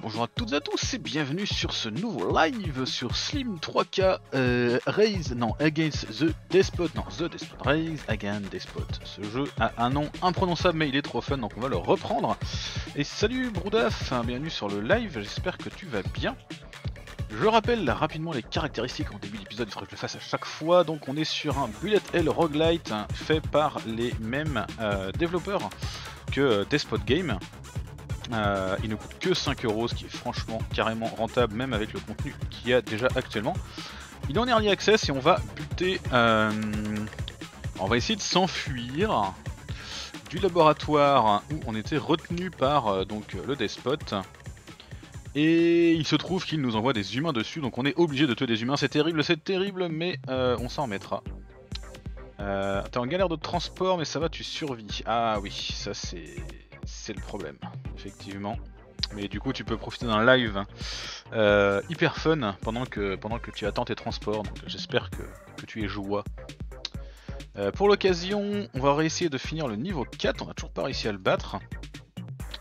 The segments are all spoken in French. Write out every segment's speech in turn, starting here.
Bonjour à toutes et à tous et bienvenue sur ce nouveau live sur Slim 3K euh, Raise, non, Against the Despot, non, The Despot, Raise Against Despot. Ce jeu a un nom imprononçable mais il est trop fun donc on va le reprendre. Et salut Broudaf, bienvenue sur le live, j'espère que tu vas bien. Je rappelle rapidement les caractéristiques en début d'épisode, il faudrait que je le fasse à chaque fois. Donc on est sur un Bullet Hell Roguelite hein, fait par les mêmes euh, développeurs que euh, Despot Game. Euh, il ne coûte que 5 euros, ce qui est franchement carrément rentable, même avec le contenu qu'il y a déjà actuellement. Il est en early access et on va buter. Euh, on va essayer de s'enfuir du laboratoire où on était retenu par euh, donc le despot. Et il se trouve qu'il nous envoie des humains dessus, donc on est obligé de tuer des humains. C'est terrible, c'est terrible, mais on s'en remettra. T'es en galère de transport, mais ça va, tu survis. Ah oui, ça c'est c'est le problème, effectivement. Mais du coup, tu peux profiter d'un live euh, hyper fun pendant que, que tu attends tes transports. Donc j'espère que, tu es joie. Euh, pour l'occasion, on va réessayer de finir le niveau 4. On a toujours pas réussi à le battre.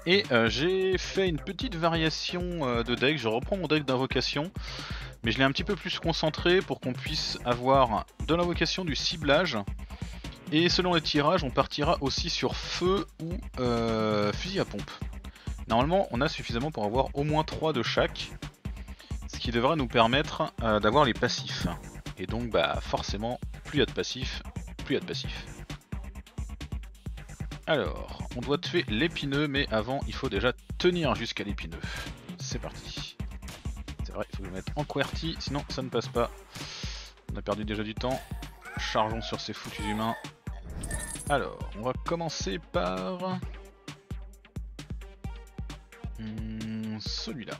Et euh, j'ai fait une petite variation de deck. Je reprends mon deck d'invocation. Mais je l'ai un petit peu plus concentré pour qu'on puisse avoir de l'invocation du ciblage et selon les tirages, on partira aussi sur feu ou euh, fusil à pompe. Normalement, on a suffisamment pour avoir au moins 3 de chaque, ce qui devrait nous permettre euh, d'avoir les passifs. Et donc, bah forcément, plus il y a de passifs, plus il y a de passifs. Alors, on doit tuer l'épineux, mais avant, il faut déjà tenir jusqu'à l'épineux. C'est parti. C'est vrai, il faut le mettre en QWERTY, sinon ça ne passe pas. On a perdu déjà du temps. Chargeons sur ces foutus humains. Alors, on va commencer par... Hmm, celui-là.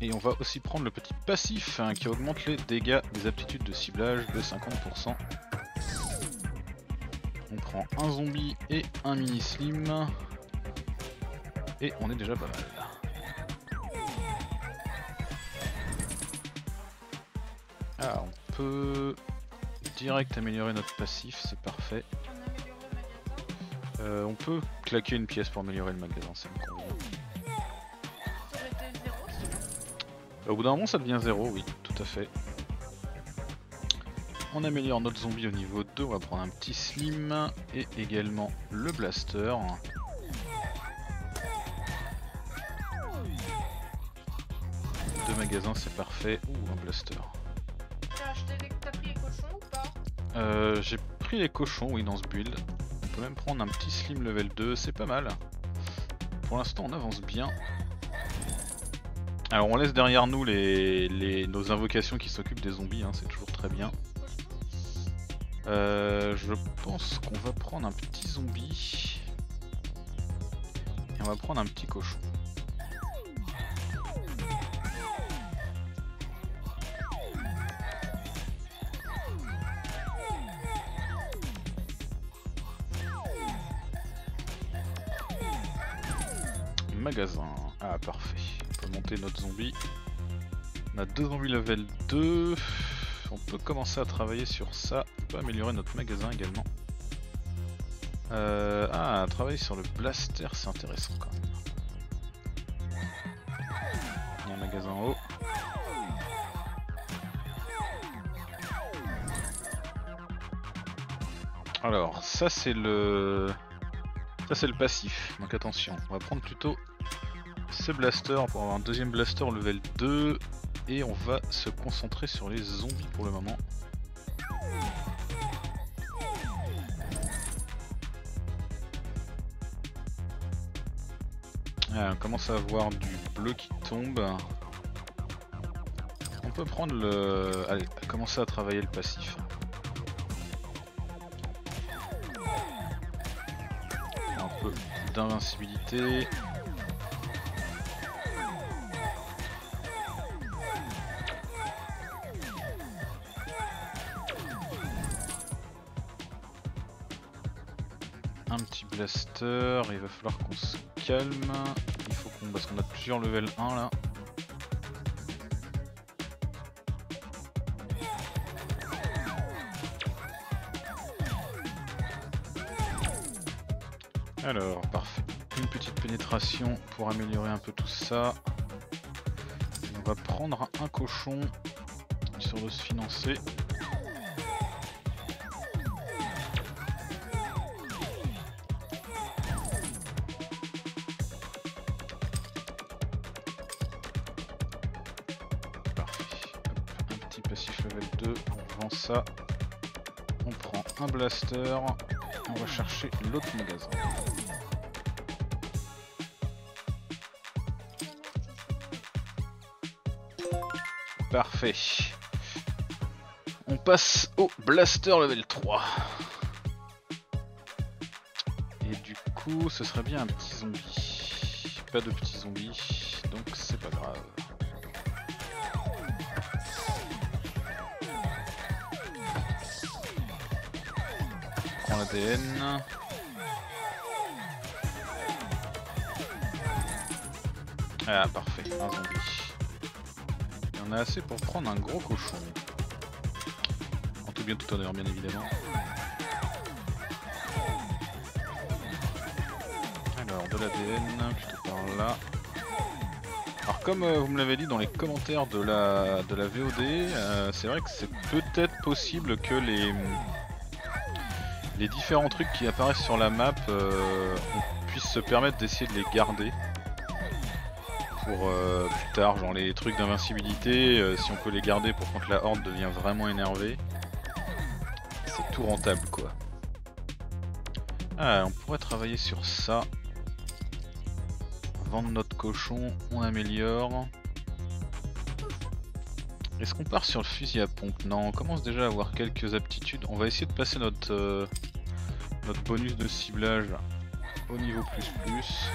Et on va aussi prendre le petit passif hein, qui augmente les dégâts des aptitudes de ciblage de 50%. On prend un zombie et un mini slim. Et on est déjà pas mal. Ah, on peut direct améliorer notre passif, c'est parfait. Euh, on peut claquer une pièce pour améliorer le magasin, me convient. Au bout d'un moment ça devient 0, oui, tout à fait. On améliore notre zombie au niveau 2, on va prendre un petit slim et également le blaster. Deux magasins c'est parfait. Ouh un blaster. Euh, J'ai pris les cochons oui dans ce build peut même prendre un petit slim level 2, c'est pas mal. Pour l'instant on avance bien. Alors on laisse derrière nous les, nos invocations qui s'occupent des zombies, hein, c'est toujours très bien. Euh, je pense qu'on va prendre un petit zombie. Et on va prendre un petit cochon. Magasin. Ah parfait. On peut monter notre zombie. On a deux zombies level 2. On peut commencer à travailler sur ça. On peut améliorer notre magasin également. Euh, ah, travailler sur le blaster, c'est intéressant quand même. Il a un magasin en haut. Alors, ça c'est le... Ça c'est le passif, donc attention, on va prendre plutôt ce blaster pour avoir un deuxième blaster level 2 et on va se concentrer sur les zombies pour le moment. Ah, on commence à avoir du bleu qui tombe. On peut prendre le... Allez, commencer à travailler le passif. Un peu d'invincibilité. Il va falloir qu'on se calme. Il faut qu'on. parce qu'on a plusieurs level 1 là. Alors, parfait. Une petite pénétration pour améliorer un peu tout ça. On va prendre un cochon sur se financer. On prend un blaster. On va chercher l'autre magasin. Parfait. On passe au blaster level 3. Et du coup, ce serait bien un petit zombie. Pas de petit zombie, donc c'est pas grave. L'ADN. Ah parfait, un zombie. Il y en a assez pour prendre un gros cochon. En tout bien tout honneur bien évidemment. Alors de l'ADN plutôt par là. Alors comme euh, vous me l'avez dit dans les commentaires de la, de la VOD, euh, c'est vrai que c'est peut-être possible que les différents trucs qui apparaissent sur la map, euh, on puisse se permettre d'essayer de les garder pour euh, plus tard, genre les trucs d'invincibilité, euh, si on peut les garder pour quand la horde devient vraiment énervée, c'est tout rentable quoi. Ah, on pourrait travailler sur ça. Vendre notre cochon, on améliore. Est-ce qu'on part sur le fusil à pompe? Non, on commence déjà à avoir quelques aptitudes. On va essayer de passer notre, notre bonus de ciblage au niveau plus plus.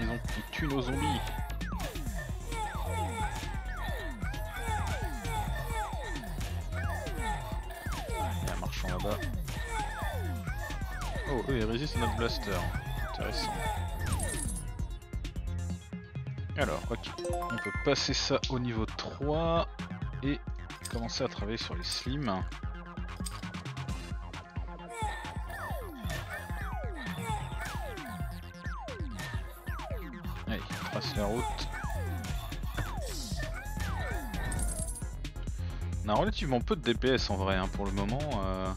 Ils ont ils tuent nos zombies. Il y a un marchand là-bas. Oh, eux ils résistent à notre blaster. On peut passer ça au niveau 3 et commencer à travailler sur les slims. Allez, on trace la route. On a relativement peu de DPS en vrai hein, pour le moment. euh,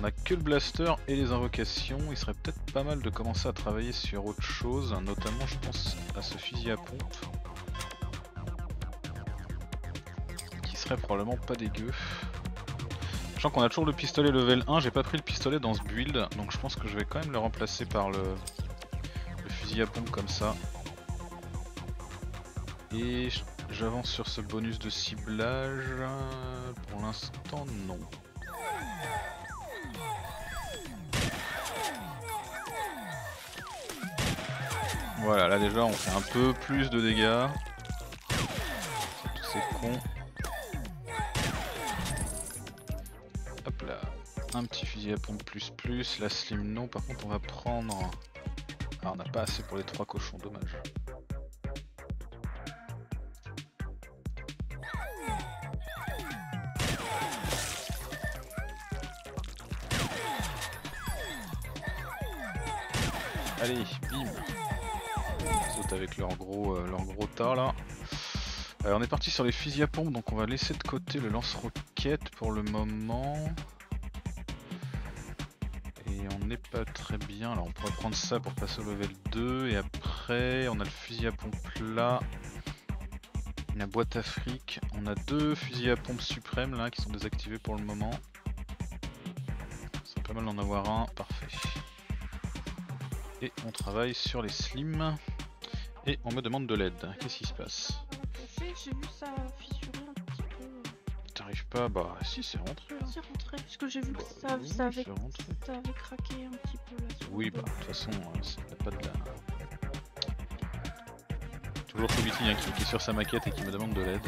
On a que le blaster et les invocations. Il serait peut-être pas mal de commencer à travailler sur autre chose, notamment je pense à ce fusil à pompe. Probablement pas dégueu. Sachant qu'on a toujours le pistolet level 1, j'ai pas pris le pistolet dans ce build, donc je pense que je vais quand même le remplacer par le, fusil à pompe comme ça. Et j'avance sur ce bonus de ciblage. Pour l'instant, non. Voilà, là déjà on fait un peu plus de dégâts. C'est tous Un petit fusil à pompe plus plus. La slim non, par contre on va prendre... Ah on n'a pas assez pour les trois cochons, dommage. Allez, bim Ils sautent avec leur gros, euh, leur gros tas là. Euh, on est parti sur les fusils à pompe, donc on va laisser de côté le lance-roquette pour le moment. Pas très bien, alors on pourrait prendre ça pour passer au level 2, et après on a le fusil à pompe là. La boîte fric, on a deux fusils à pompe suprêmes là qui sont désactivés pour le moment. C'est pas mal d'en avoir un, parfait. Et on travaille sur les slims. Et on me demande de l'aide. Qu'est-ce qui se passe? J'ai. T'arrives pas Bah si, c'est rentré. hein. C'est rentré, parce que j'ai vu que Bah, ça, oui, ça, avait, c'est rentré. ça avait craqué un petit peu là. Oui, bah de toute façon, c'est pas de la. Toujours Fobiti hein, qui, qui est sur sa maquette et qui me demande de l'aide.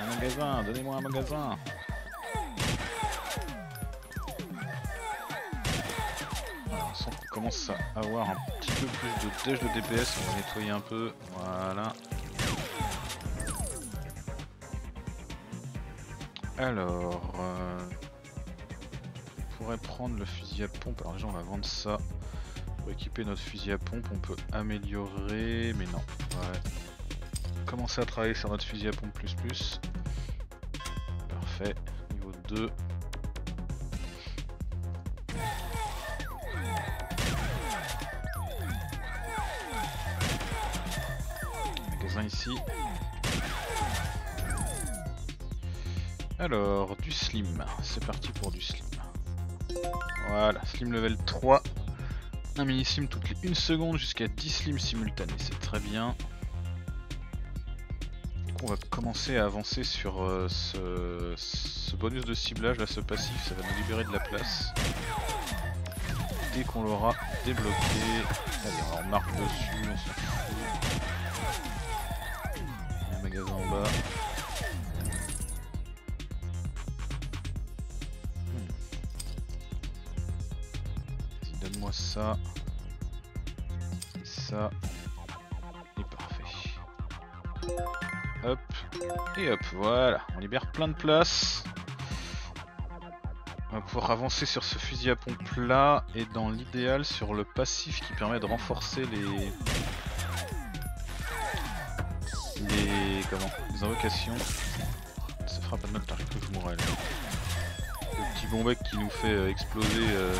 Un magasin, donnez-moi un magasin. Commence à avoir un petit peu plus de dèche de DPS, on va nettoyer un peu, voilà. Alors, euh, on pourrait prendre le fusil à pompe, alors déjà on va vendre ça. Pour équiper notre fusil à pompe, on peut améliorer, mais non. Ouais. Commencer à travailler sur notre fusil à pompe plus plus. Parfait, niveau 2. Alors, du slim, c'est parti pour du slim. Voilà, slim level 3. Un mini slim toutes les 1 seconde jusqu'à 10 slims simultanés, c'est très bien. On va commencer à avancer sur euh, ce, bonus de ciblage, là, ce passif, ça va nous libérer de la place. Dès qu'on l'aura débloqué, allez, on marque dessus, on fout. En bas. Vas-y, donne-moi ça. Et ça. Et parfait. Hop. Et hop, voilà. On libère plein de place. On va pouvoir avancer sur ce fusil à pompe là et dans l'idéal sur le passif qui permet de renforcer les les les invocations. Ça fera pas de mal, t'arrives que je mourrai là. Le petit bon bec qui nous fait euh, exploser euh,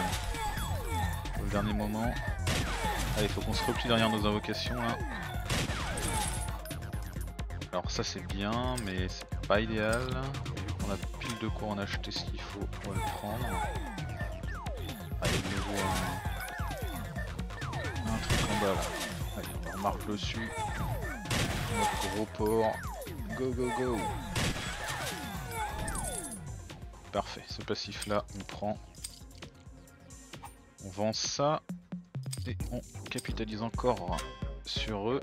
au dernier moment. Allez, faut qu'on se replie derrière nos invocations là. Alors ça c'est bien, mais c'est pas idéal. Qu'on a pile de quoi en acheter ce qu'il faut, on va le prendre. Allez, de nouveau un, un truc en bas là. Allez, on remarque dessus. Notre gros port. Go go go Parfait, ce passif là, on prend. On vend ça. Et on capitalise encore sur eux.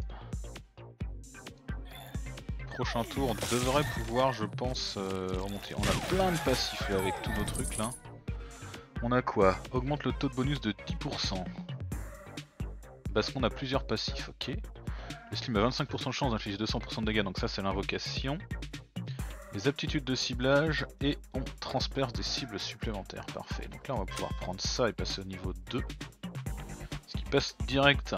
Prochain tour devrait pouvoir, je pense, euh, remonter. On a plein de passifs là, avec tous nos trucs là. On a quoi? Augmente le taux de bonus de 10%. Parce qu'on a plusieurs passifs, ok. Le slim a 25% de chance d'infliger 200% de dégâts, donc ça c'est l'invocation. Les aptitudes de ciblage et on transperce des cibles supplémentaires, parfait. Donc là on va pouvoir prendre ça et passer au niveau 2. Ce qui passe direct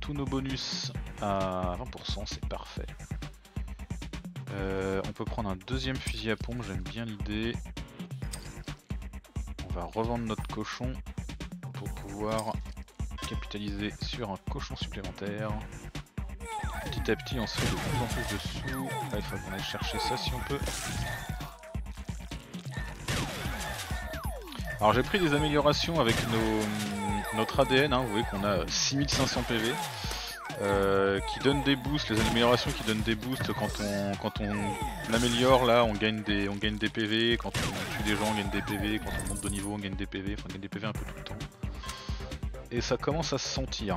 tous nos bonus à 20%, c'est parfait. Euh, on peut prendre un deuxième fusil à pompe, j'aime bien l'idée. On va revendre notre cochon pour pouvoir capitaliser sur un cochon supplémentaire. Petit à petit on se fait de plus en plus de sous. Ah, il faut qu'on aille chercher ça si on peut. Alors j'ai pris des améliorations avec notre ADN, hein. vous voyez qu'on a 6500 PV. Euh, qui donne des boosts, les améliorations qui donnent des boosts quand on quand on l'améliore là on gagne des on gagne des PV, quand on tue des gens on gagne des PV, quand on monte de niveau on gagne des PV, enfin on gagne des PV un peu tout le temps. Et ça commence à se sentir.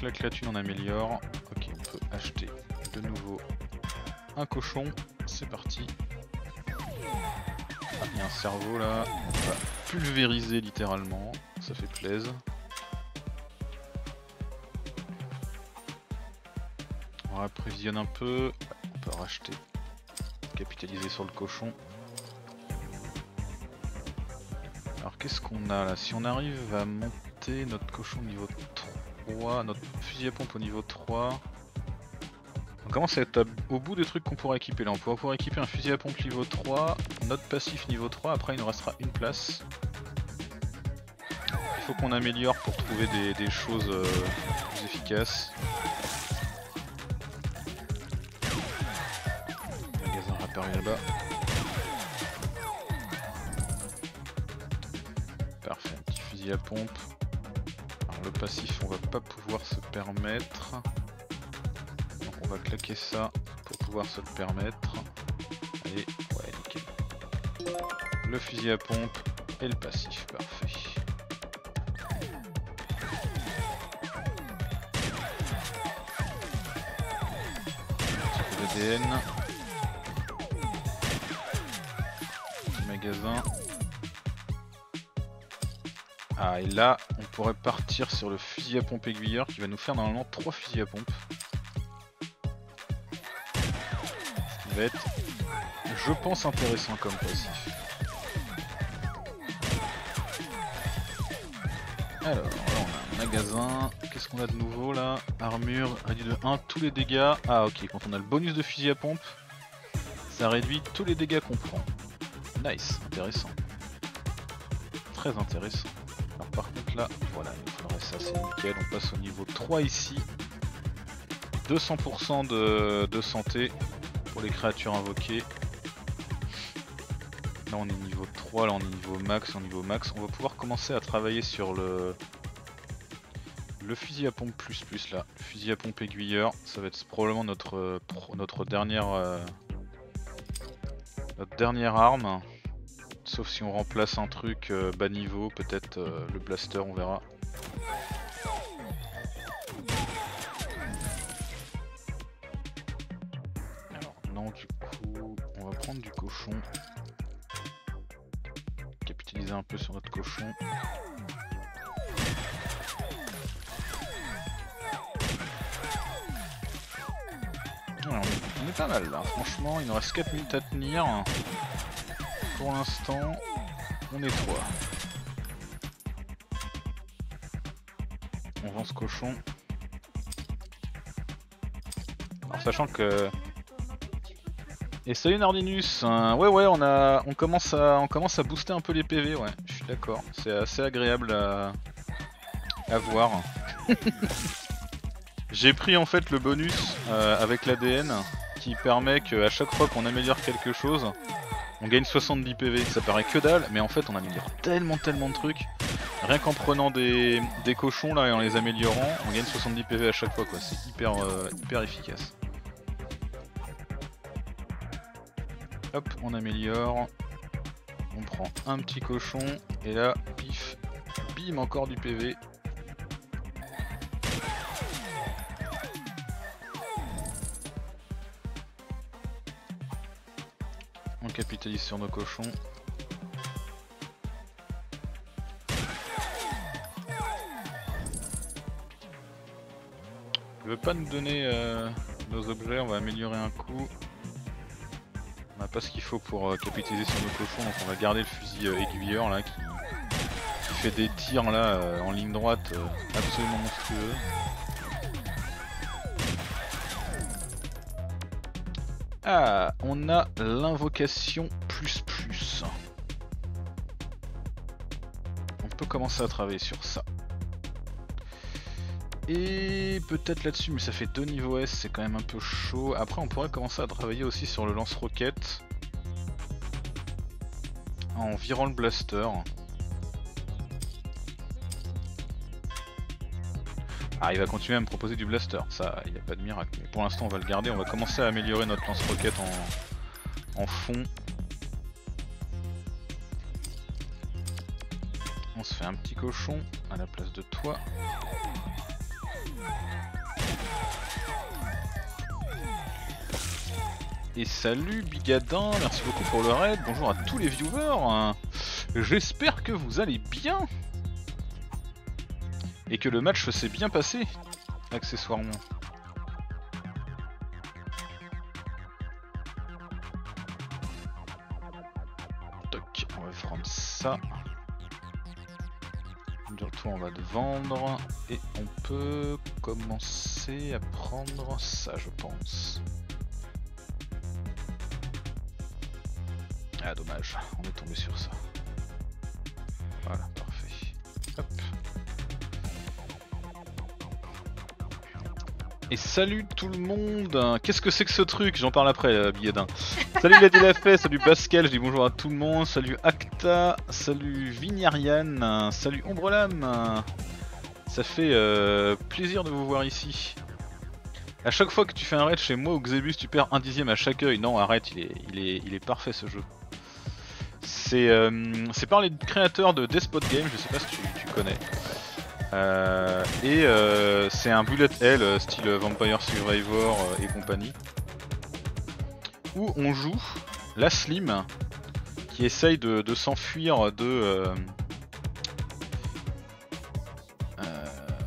La thune, on améliore. Ok on peut acheter de nouveau un cochon, c'est parti. Ah, un cerveau là, on va pulvériser littéralement, ça fait plaisir. On réapprovisionne un peu, on peut racheter, capitaliser sur le cochon. Alors qu'est-ce qu'on a là? Si on arrive à monter notre cochon niveau 3, notre fusil à pompe au niveau 3, on commence à être au bout des trucs qu'on pourra équiper là. On pourra pouvoir équiper un fusil à pompe niveau 3, notre passif niveau 3, après il nous restera une place. Il faut qu'on améliore pour trouver des, choses euh, plus efficaces. là-bas. Parfait, petit fusil à pompe. Passif, on va pas pouvoir se permettre. On va claquer ça pour pouvoir se le permettre. Allez, ouais, nickel. Le fusil à pompe et le passif, parfait. ADN. Ah et là on pourrait partir sur le fusil à pompe aiguilleur qui va nous faire normalement 3 fusils à pompe. Ce qui va être je pense intéressant comme passif. Alors là on a un magasin, qu'est-ce qu'on a de nouveau là? Armure, réduit de 1, tous les dégâts. Ah ok, quand on a le bonus de fusil à pompe, ça réduit tous les dégâts qu'on prend. Nice, intéressant. Très intéressant. Alors par contre là, voilà, ça, c'est nickel. On passe au niveau 3 ici. 200% de, santé pour les créatures invoquées. Là on est niveau 3, là on est niveau max, on niveau max. On va pouvoir commencer à travailler sur le fusil à pompe plus plus là. Fusil à pompe aiguilleur, ça va être probablement notre, euh, notre dernière euh, notre dernière arme. Sauf si on remplace un truc euh, bas niveau, peut-être le blaster, on verra. Alors non du coup, on va prendre du cochon. Capitaliser un peu sur notre cochon. On est pas mal là, franchement, il nous reste 4 minutes à tenir. Pour l'instant, on est 3. Ce cochon. Alors sachant que... Et salut Nardinus euh, Ouais ouais on a on commence à on commence à booster un peu les PV ouais, je suis d'accord. C'est assez agréable à, à voir. J'ai pris en fait le bonus euh, avec l'ADN qui permet qu'à chaque fois qu'on améliore quelque chose, on gagne 70 PV. Ça paraît que dalle, mais en fait on améliore tellement tellement de trucs. Rien qu'en prenant des, des cochons là et en les améliorant, on gagne 70 PV à chaque fois quoi. C'est hyper, euh, hyper efficace. Hop, on améliore. On prend un petit cochon et là, pif, bim, encore du PV. On capitalise sur nos cochons. Il veut pas nous donner euh, nos objets, on va améliorer un coup. On n'a pas ce qu'il faut pour euh, capitaliser sur nos cochons, donc on va garder le fusil euh, aiguilleur là qui, qui fait des tirs là en ligne droite absolument monstrueux. Ah, on a l'invocation plus plus. On peut commencer à travailler sur ça. Et peut-être là-dessus, mais ça fait deux niveaux S, c'est quand même un peu chaud. Après, on pourrait commencer à travailler aussi sur le lance-roquette. En virant le blaster. Ah, il va continuer à me proposer du blaster, ça, il n'y a pas de miracle. Mais pour l'instant, on va le garder, on va commencer à améliorer notre lance-roquette en, en fond. On se fait un petit cochon à la place de toi. Et salut Bigadin, merci beaucoup pour le raid, bonjour à tous les viewers. J'espère que vous allez bien. Et que le match s'est bien passé, accessoirement. On va te vendre. Et on peut commencer à prendre ça, je pense. Ah, dommage, on est tombé sur ça. Voilà, parfait. Et salut tout le monde Qu'est-ce que c'est que ce truc? J'en parle après, euh, Billedin. Salut Lady Lafay, salut Pascal, je dis bonjour à tout le monde, salut Acta, salut Vignarian, salut Ombrelam. Ça fait euh, plaisir de vous voir ici. À chaque fois que tu fais un raid chez moi au Xebus, tu perds un dixième à chaque œil. Non, arrête, il est, il est, parfait ce jeu. C'est euh, par les créateurs de Despot Game, je sais pas si tu, connais. Euh, et c'est un bullet hell style Vampire Survivor et compagnie. Où on joue la Slim qui essaye de, s'enfuir de, euh,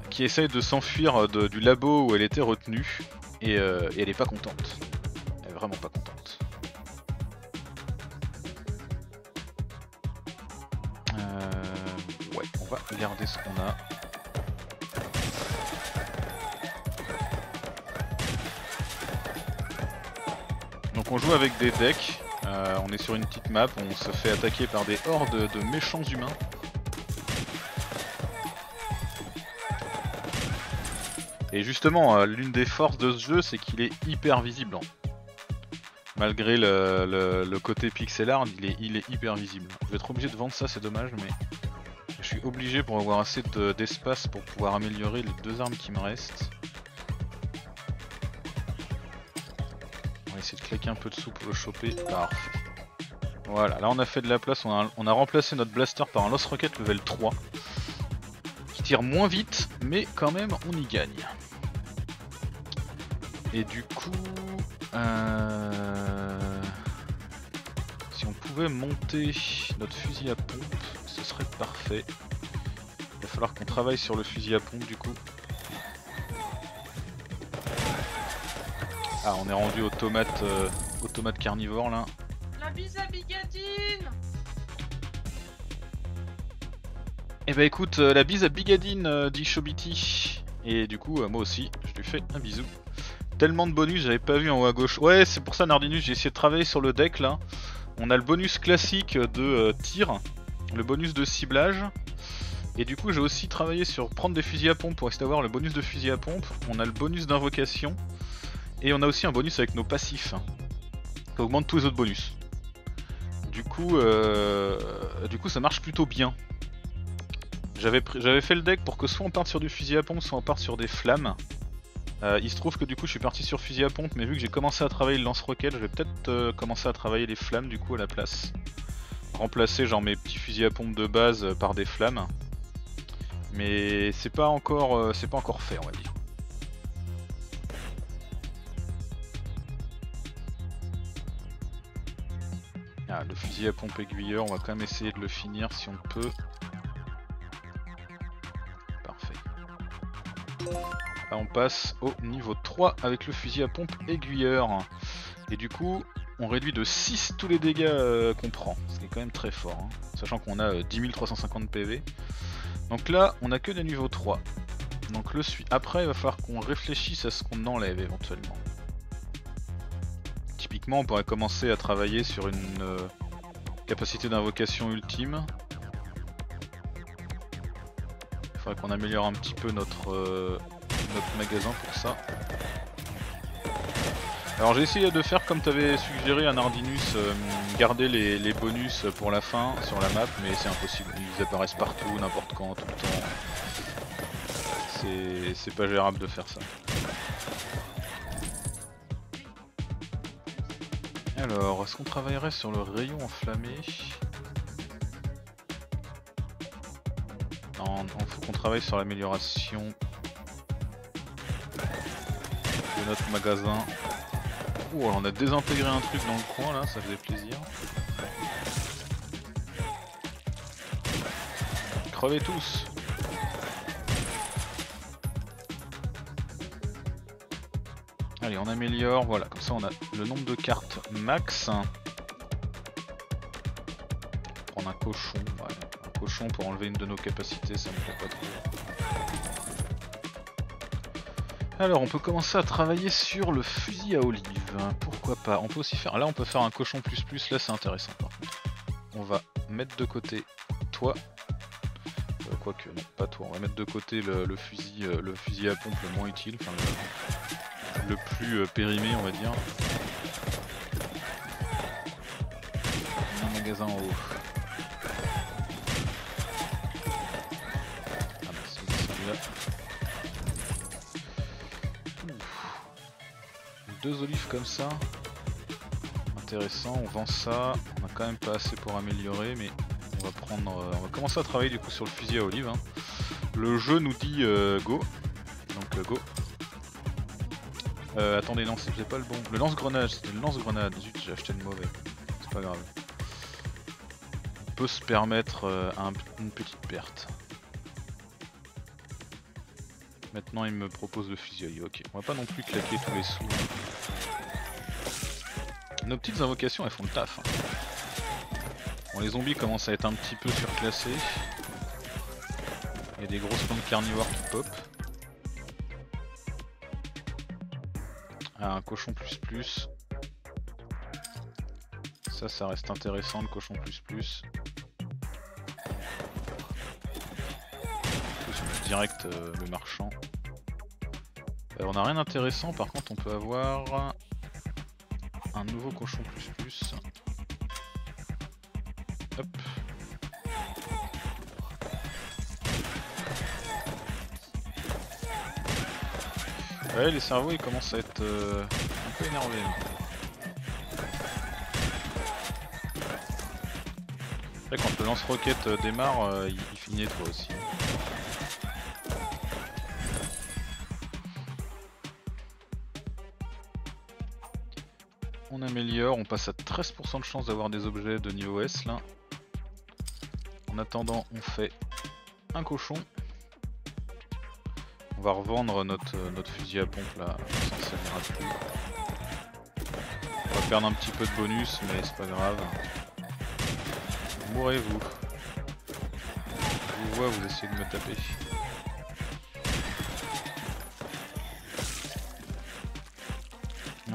qui essaye de s'enfuir du labo où elle était retenue et, euh, et elle est pas contente. Elle est vraiment pas contente. Euh, ouais, on va regarder ce qu'on a. on joue avec des decks, euh, on est sur une petite map, on se fait attaquer par des hordes de méchants humains. Et justement, euh, l'une des forces de ce jeu, c'est qu'il est hyper visible. hein. Malgré le, côté pixel art, il est, hyper visible. Je vais être obligé de vendre ça, c'est dommage, mais je suis obligé pour avoir assez de- d'espace pour pouvoir améliorer les deux armes qui me restent. Essayer de claquer un peu de sous pour le choper. Parfait. Voilà, là on a fait de la place, on a, remplacé notre blaster par un Lost Rocket level 3 qui tire moins vite, mais quand même on y gagne. Et du coup, euh, si on pouvait monter notre fusil à pompe, ce serait parfait. Il va falloir qu'on travaille sur le fusil à pompe du coup. Ah, on est rendu aux tomates, euh, aux tomates carnivores là. La bise à Bigadine Eh bah écoute, euh, la bise à Bigadine, euh, dit Chobiti. Et du coup, euh, moi aussi, je lui fais un bisou. Tellement de bonus, j'avais pas vu en haut à gauche. Ouais, c'est pour ça, Nardinus, j'ai essayé de travailler sur le deck là. On a le bonus classique de tir, le bonus de ciblage. Et du coup, j'ai aussi travaillé sur prendre des fusils à pompe pour essayer d'avoir le bonus de fusil à pompe. On a le bonus d'invocation. Et on a aussi un bonus avec nos passifs. Qui augmente tous les autres bonus. Du coup, euh, du coup, ça marche plutôt bien. J'avais fait le deck pour que soit on parte sur du fusil à pompe, soit on parte sur des flammes. Euh, il se trouve que du coup je suis parti sur fusil à pompe, mais vu que j'ai commencé à travailler le lance-roquette, je vais peut-être euh, commencer à travailler les flammes du coup à la place. Remplacer genre mes petits fusils à pompe de base par des flammes. Mais c'est pas encore c'est pas encore fait on va dire. Ah, le fusil à pompe aiguilleur, on va quand même essayer de le finir si on peut. Parfait. Là on passe au niveau 3 avec le fusil à pompe aiguilleur. Et du coup, on réduit de 6 tous les dégâts euh, qu'on prend. Ce qui est quand même très fort. hein. Sachant qu'on a euh, 10 350 PV. Donc là, on a que des niveaux 3. Donc le suit. Après, il va falloir qu'on réfléchisse à ce qu'on enlève éventuellement. Typiquement, on pourrait commencer à travailler sur une euh, capacité d'invocation ultime. Il faudrait qu'on améliore un petit peu notre, euh, notre magasin pour ça. Alors j'ai essayé de faire comme t'avais suggéré à Nardinus, euh, garder les, les bonus pour la fin sur la map, mais c'est impossible. Ils apparaissent partout, n'importe quand, tout le temps. C'est pas gérable de faire ça. Alors, est-ce qu'on travaillerait sur le rayon enflammé Non, non, faut qu'on travaille sur l'amélioration de notre magasin. Ouh, alors on a désintégré un truc dans le coin là, ça faisait plaisir. Crevez tous On améliore, voilà, comme ça on a le nombre de cartes max. Prendre un cochon. Un cochon pour enlever une de nos capacités, ça me plaît pas trop. Alors, on peut commencer à travailler sur le fusil à olive. Pourquoi pas? On peut aussi faire. Là, on peut faire un cochon plus plus. Là, c'est intéressant. On va mettre de côté toi. Euh, Quoique, non, pas toi. On va mettre de côté le, fusil, euh, le fusil à pompe le moins utile. Le plus euh, périmé, on va dire. Un magasin en haut. Ah bah, celui-là. Deux olives comme ça. Intéressant, on vend ça. On a quand même pas assez pour améliorer, mais on va prendre. euh, on va commencer à travailler du coup sur le fusil à olive. hein. Le jeu nous dit euh, go. Donc go. Euh, attendez, non, c'était pas le bon. Le lance-grenade, c'était le lance-grenade. Zut, j'ai acheté le mauvais. C'est pas grave. On peut se permettre euh, un- une petite perte. Maintenant il me propose le fusil. Ok, on va pas non plus claquer tous les sous. Nos petites invocations elles font le taf. hein. Bon les zombies commencent à être un petit peu surclassés. Il y a des grosses plantes carnivores qui pop. Un cochon plus plus. Ça, ça reste intéressant le cochon plus plus. Direct euh, le marchand. Euh, on a rien d'intéressant, par contre on peut avoir un nouveau cochon plus plus. Les cerveaux ils commencent à être euh, un peu énervés. quand le lance-roquette euh, démarre, euh, il, il finit toi aussi. On améliore, on passe à 13% de chance d'avoir des objets de niveau S là. En attendant, on fait un cochon. On va revendre notre, euh, notre fusil à pompe là, ça. On va perdre un petit peu de bonus, mais c'est pas grave. Mourrez-vous. Je vous vois, vous essayez de me taper.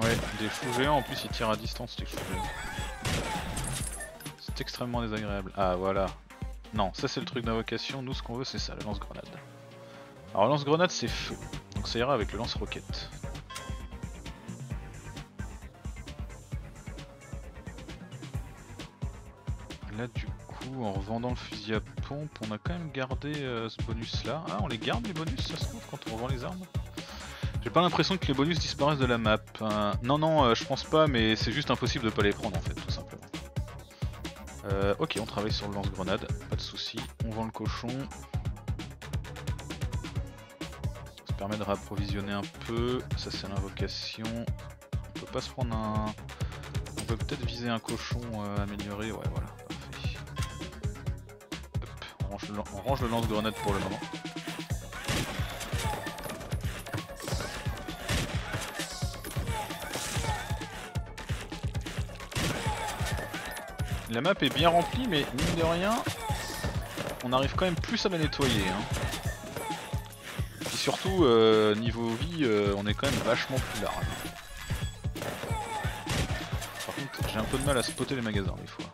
Ouais, des choux géants en plus ils tirent à distance choux géants. C'est extrêmement désagréable. Ah voilà. Non, ça c'est le truc d'invocation, nous ce qu'on veut c'est ça, le lance-grenade. Alors lance-grenade c'est feu, donc ça ira avec le lance-roquette. Là du coup en revendant le fusil à pompe on a quand même gardé euh, ce bonus là. Ah on les garde les bonus ça se trouve quand on revend les armes? J'ai pas l'impression que les bonus disparaissent de la map. Euh, non non euh, je pense pas mais c'est juste impossible de pas les prendre en fait tout simplement. Euh, ok on travaille sur le lance-grenade, pas de souci. On vend le cochon. Permet de réapprovisionner un peu. Ça c'est l'invocation. On peut pas se prendre un... On peut peut-être viser un cochon euh, amélioré, ouais voilà, parfait. Hop, on range le, lance-grenade pour le moment. La map est bien remplie mais mine de rien, on arrive quand même plus à la nettoyer. Hein. Surtout, euh, niveau vie, euh, on est quand même vachement plus large. Par contre, j'ai un peu de mal à spotter les magasins des fois.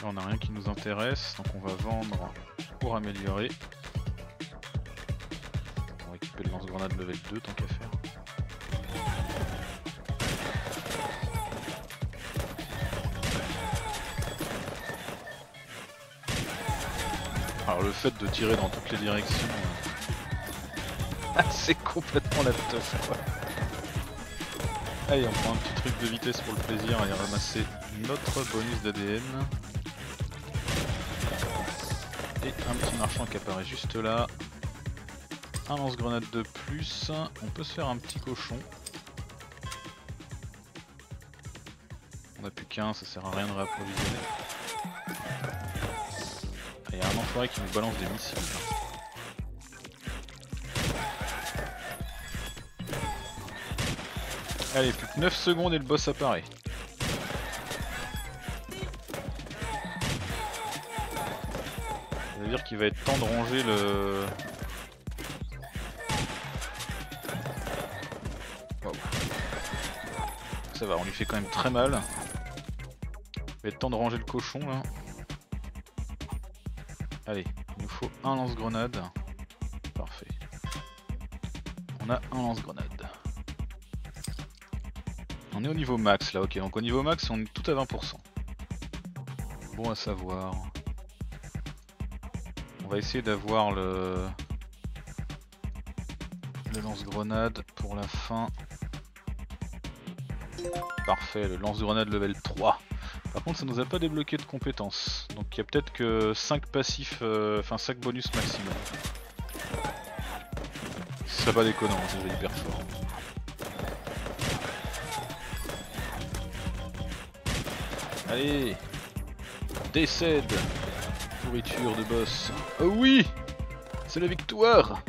Là, on a rien qui nous intéresse, donc on va vendre pour améliorer. On va équiper le lance-grenade level 2 tant qu'à faire. Fait de tirer dans toutes les directions, euh, c'est complètement la teuf. Allez on prend un petit truc de vitesse pour le plaisir et ramasser notre bonus d'ADN. Et un petit marchand qui apparaît juste là. Un lance-grenade de plus. On peut se faire un petit cochon. On a plus qu'un, ça sert à rien de réapprovisionner. Enfoiré qui nous balance des missiles. Allez, plus que 9 secondes et le boss apparaît. Ça veut dire qu'il va être temps de ranger le... Ça va, on lui fait quand même très mal. Il va être temps de ranger le cochon là. Un lance-grenade. Parfait. On a un lance-grenade. On est au niveau max là, ok. Donc au niveau max, on est tout à 20%. Bon à savoir. On va essayer d'avoir le... le lance-grenade pour la fin. Parfait, le lance-grenade level 3. Par contre, ça nous a pas débloqué de compétences. Donc il y a peut-être que 5 passifs, euh, enfin 5 bonus maximum. Serait pas déconnant, hein, c'est déjà hyper fort. Allez Décède Pourriture de boss. Oh oui C'est la victoire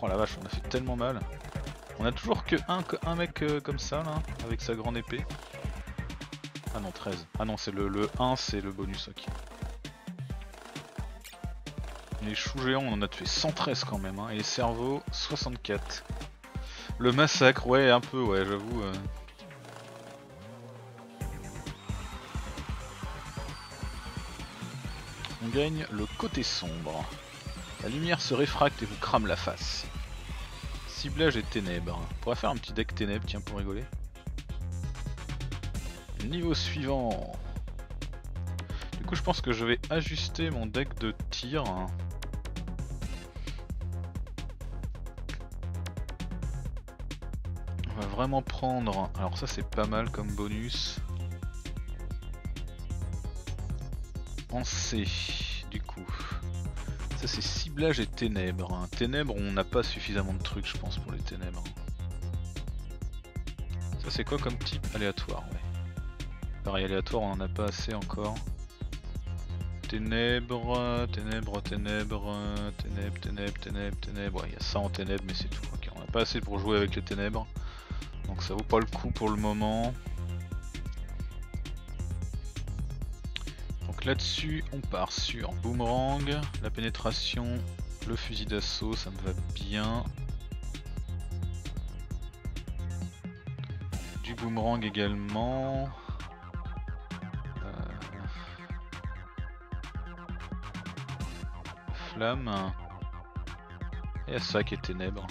Oh la vache, on a fait tellement mal. On a toujours que un, un mec euh, comme ça là, avec sa grande épée. Ah non, 13. Ah non, c'est le, le 1, c'est le bonus, ok. Les choux géants, on en a tué 113 quand même, hein, et les cerveaux, 64. Le massacre, ouais, un peu, ouais, j'avoue. euh. On gagne le côté sombre. La lumière se réfracte et vous crame la face. Ciblage et ténèbres. On pourrait faire un petit deck ténèbres, tiens, pour rigoler. Niveau suivant. Du coup, je pense que je vais ajuster mon deck de tir. On va vraiment prendre. Alors, ça, c'est pas mal comme bonus. En C, du coup. Ça, c'est ciblage et ténèbres. hein. Ténèbres, on n'a pas suffisamment de trucs, je pense, pour les ténèbres. Ça, c'est quoi comme type Aléatoire, ouais. Pareil, aléatoire, on en a pas assez encore. Ténèbres, ténèbres, ténèbres, ténèbres, ténèbres, ténèbres, ténèbres. Il y a ça en ténèbres, mais c'est tout. On n'a pas assez pour jouer avec les ténèbres. Donc ça vaut pas le coup pour le moment. Donc là-dessus, on part sur boomerang, la pénétration, le fusil d'assaut, ça me va bien. Du boomerang également. Et ça qui est ténèbres.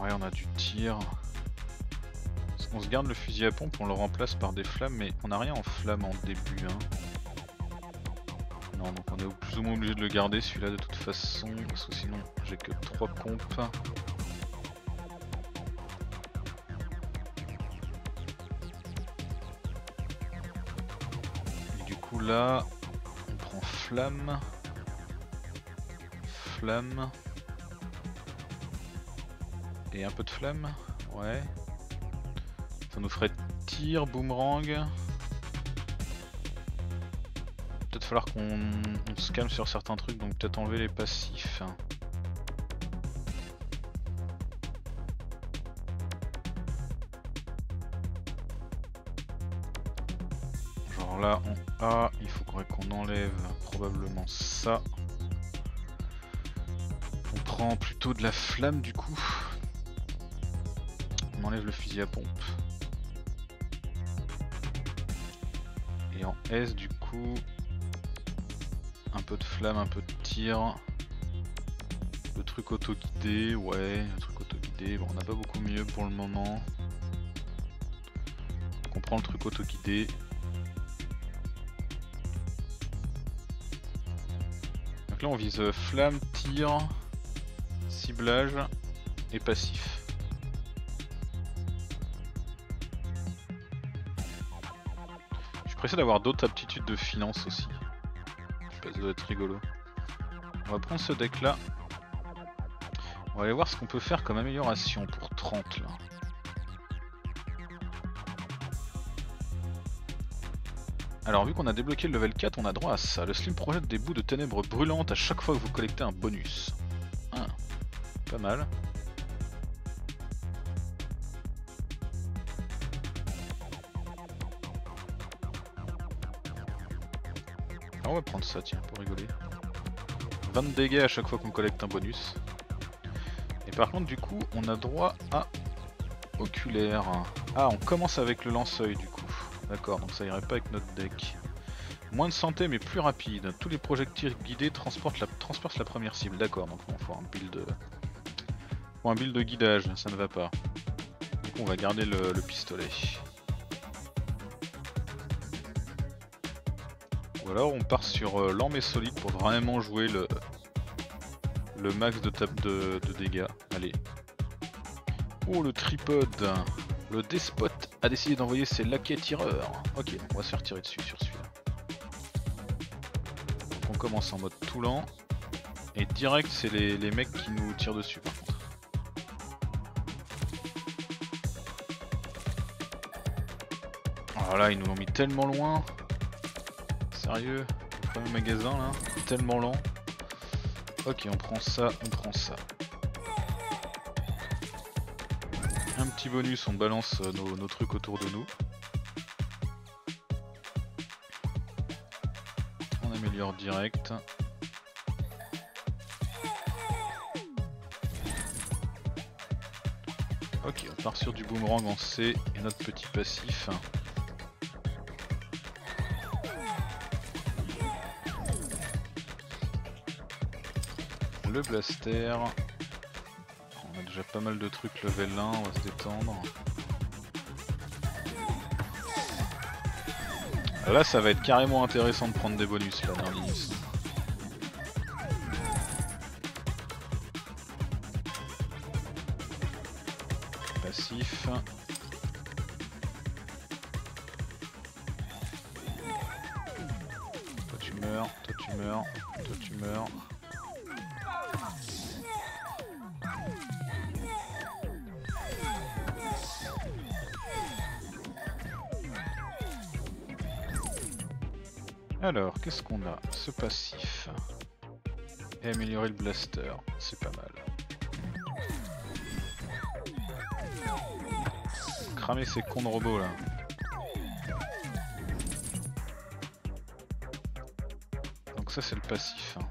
Ouais, on a du tir. On se garde le fusil à pompe, on le remplace par des flammes, mais on n'a rien en flamme en début. Hein. Non, donc on est plus ou moins obligé de le garder celui-là de toute façon, parce que sinon j'ai que 3 pompes. Là, on prend flamme. Flamme. Et un peu de flamme, ouais. Ça nous ferait tir, boomerang. Peut-être falloir qu'on on se calme sur certains trucs, donc peut-être enlever les passifs. Genre là en A, il faudrait qu'on enlève probablement ça. On prend plutôt de la flamme du coup. On enlève le fusil à pompe. Et en S du coup, un peu de flamme, un peu de tir. Le truc auto-guidé, ouais, le truc auto-guidé. Bon, on n'a pas beaucoup mieux pour le moment. Donc on prend le truc auto-guidé. On vise euh, flamme, tir, ciblage et passif. Je suis pressé d'avoir d'autres aptitudes de finance aussi. Je sais pas, ça doit être rigolo. On va prendre ce deck là. On va aller voir ce qu'on peut faire comme amélioration pour 30 là. Alors vu qu'on a débloqué le level 4, on a droit à ça. Le slim projette des bouts de ténèbres brûlantes à chaque fois que vous collectez un bonus. Ah, pas mal. Ah, on va prendre ça tiens pour rigoler. 20 de dégâts à chaque fois qu'on collecte un bonus. Et par contre du coup on a droit à oculaire. Ah on commence avec le lance-œil du coup. D'accord donc ça irait pas avec notre deck. Moins de santé mais plus rapide. Tous les projectiles guidés transportent la, transportent la première cible. D'accord donc on faut un build. Faut un build de guidage, ça ne va pas. Du coup on va garder le, le pistolet. Ou alors on part sur euh, l'armée solide pour vraiment jouer le, le max de, tape de, de dégâts. Allez. Oh le tripode le despote a décidé d'envoyer ses laquais tireurs. Ok, on va se faire tirer dessus sur celui-là. on commence en mode tout lent. Et direct, c'est les, les mecs qui nous tirent dessus par contre. Voilà, ils nous l'ont mis tellement loin. Sérieux, le premier magasin là, tellement lent. Ok, on prend ça, on prend ça. Bonus, on balance euh, nos, nos trucs autour de nous. On améliore direct. Ok, on part sur du boomerang en C et notre petit passif. Le blaster. Déjà pas mal de trucs level 1, on va se détendre. Là ça va être carrément intéressant de prendre des bonus là dans. Ce passif. Et améliorer le blaster, c'est pas mal. Cramer ces cons de robots là. Donc ça c'est le passif. hein.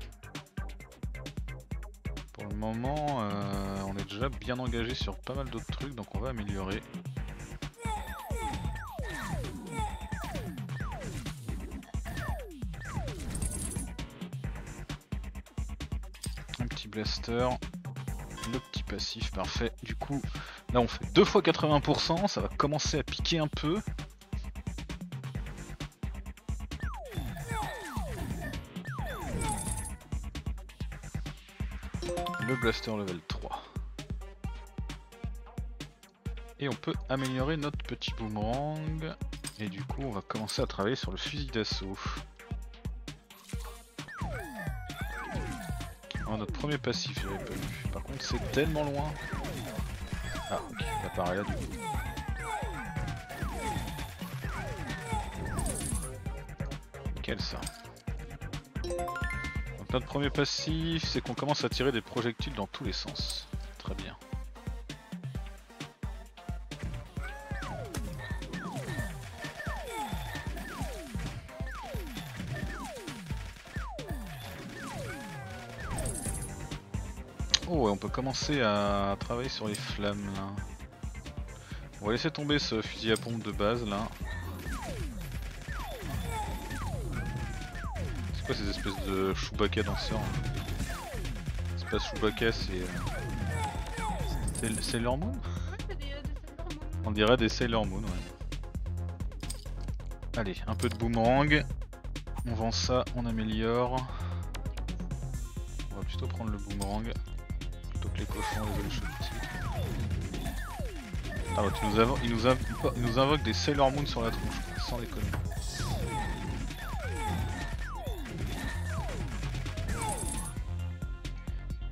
Pour le moment, euh, on est déjà bien engagé sur pas mal d'autres trucs, donc on va améliorer. Blaster. Le petit passif, parfait. Du coup, là on fait 2 fois 80%, ça va commencer à piquer un peu. Le blaster level 3. Et on peut améliorer notre petit boomerang. Et du coup, on va commencer à travailler sur le fusil d'assaut. Notre premier passif, j'avais pas vu. Par contre, c'est tellement loin. Ah, ok, il apparaît là du coup. Nickel ça. Donc notre premier passif, c'est qu'on commence à tirer des projectiles dans tous les sens. Très bien. Peut commencer à travailler sur les flammes là. On va laisser tomber ce fusil à pompe de base là. C'est quoi ces espèces de Chewbacca danseurs hein C'est pas Chewbacca, c'est... euh, C'est Sailor Moon. On dirait des Sailor Moon, ouais. Allez, un peu de boomerang. On vend ça, on améliore. On va plutôt prendre le boomerang les. Ah il, nous il nous invoque des Sailor Moon sur la tronche, sans déconner.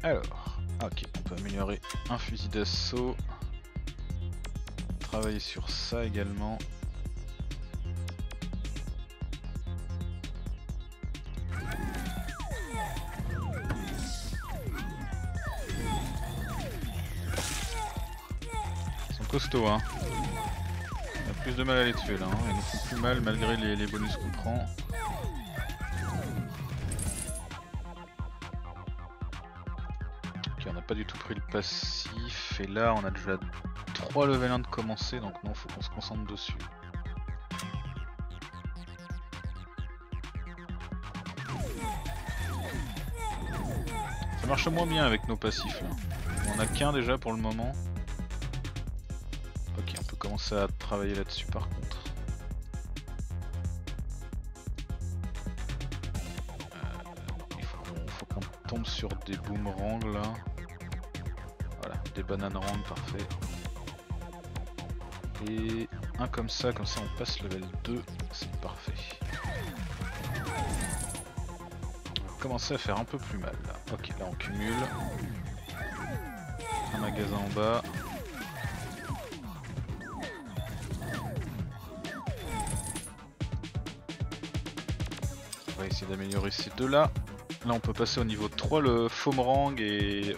Alors, ok, on peut améliorer un fusil d'assaut. Travailler sur ça également. Hein. On a plus de mal à les tuer là, hein. ils nous font plus mal malgré les, les bonus qu'on prend. Ok, on n'a pas du tout pris le passif et là on a déjà 3 level 1 de commencer donc non faut qu'on se concentre dessus. Ça marche moins bien avec nos passifs là. On en a qu'un déjà pour le moment. Commencer à travailler là-dessus par contre. Euh, il faut qu'on tombe sur des boomerangs là. Voilà, des bananes rang parfait. Et un comme ça, comme ça on passe level 2, c'est parfait. Commencer à faire un peu plus mal là. Ok, là on cumule. Un magasin en bas. D'améliorer ces deux là. On peut passer au niveau 3 le Fomerang et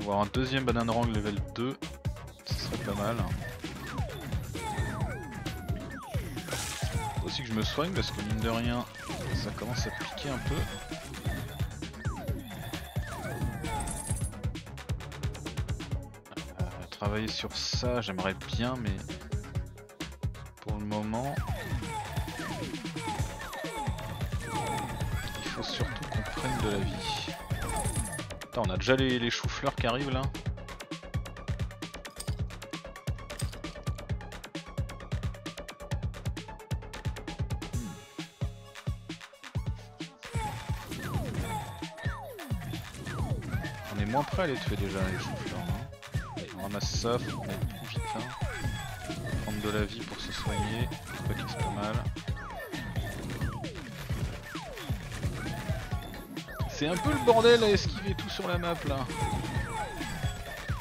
avoir un deuxième banane rang level 2. Ce serait pas mal. Faut aussi que je me soigne parce que mine de rien ça commence à piquer un peu. Euh, travailler sur ça j'aimerais bien mais pour le moment de la vie. Attends, on a déjà les, les choux-fleurs qui arrivent là. On est moins prêt à les tuer déjà les choux-fleurs. hein. On ramasse ça, faut. Prendre de la vie pour se soigner, pas qu'il se pas mal. C'est un peu le bordel à esquiver tout sur la map là.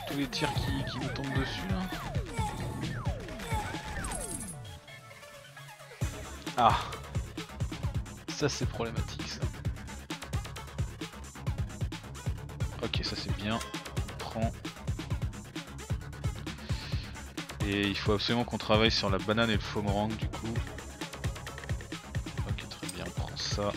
Tous les tirs qui, qui nous tombent dessus là. Ah Ça c'est problématique ça. Ok ça c'est bien. On prend. Et il faut absolument qu'on travaille sur la banane et le fomerang du coup. Ok très bien, on prend ça.